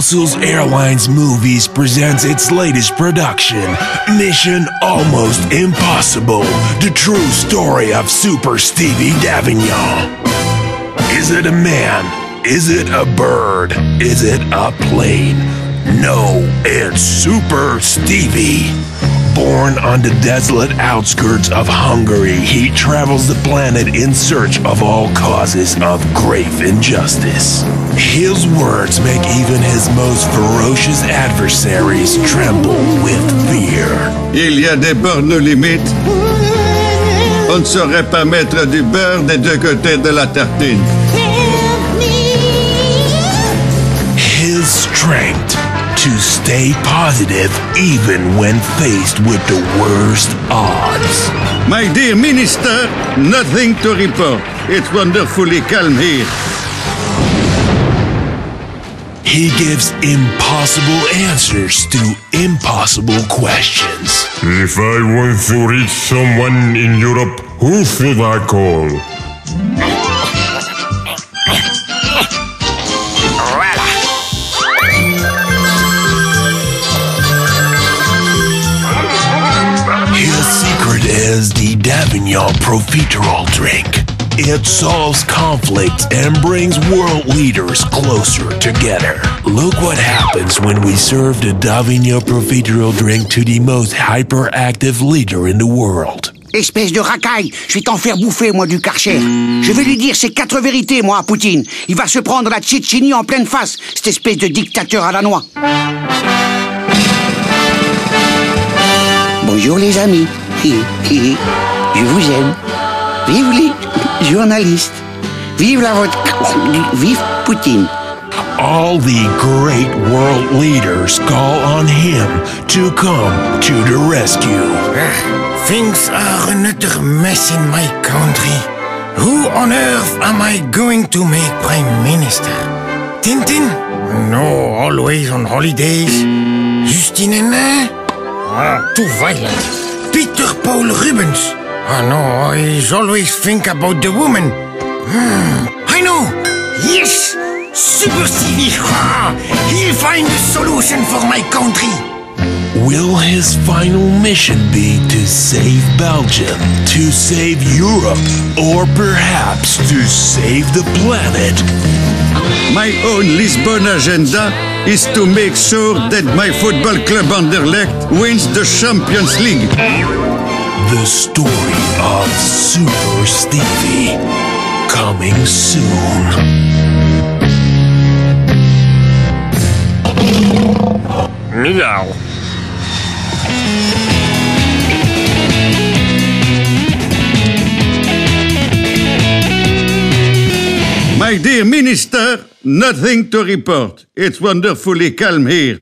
Brussels Airlines Movies presents its latest production, Mission Almost Impossible, the true story of Super Stevy Davignon. Is it a man? Is it a bird? Is it a plane? No, it's Super Stevy. Born on the desolate outskirts of Hungary, he travels the planet in search of all causes of grave injustice. His words make even his most ferocious adversaries tremble with fear. Il y a des bornes limites. On ne saurait pas mettre du beurre des deux côtés de la tartine. His strength to stay positive even when faced with the worst odds. My dear minister, nothing to report. It's wonderfully calm here. He gives impossible answers to impossible questions. If I want to reach someone in Europe, who should I call? Davignon Profiterole drink. It solves conflicts and brings world leaders closer together. Look what happens when we serve the Davignon Profiterole drink to the most hyperactive leader in the world. Espèce de racaille, je vais t'en faire bouffer, moi, du Karcher. Je vais lui dire ces quatre vérités, moi, à Poutine. Il va se prendre la Tchétchénie en pleine face, cette espèce de dictateur à la noix. Bonjour, les amis. Hi, hi, hi. Je vous aime. Vive les journalistes. Vive la vodka. Vive Poutine. All the great world leaders call on him to come to the rescue. Things are a nuttig mess in my country. Who on earth am I going to make prime minister? Tintin? No, always on holidays. Justine Henin? Ah, too violent. Peter Paul Rubens? Ah no, he's always think about the woman. Hmm, I know! Yes! Super Stevy! Ah, he'll find a solution for my country. Will his final mission be to save Belgium, to save Europe, or perhaps to save the planet? My own Lisbon agenda is to make sure that my football club Anderlecht wins the Champions League. The story of Super Stevy coming soon. Meow. My dear minister, nothing to report. It's wonderfully calm here.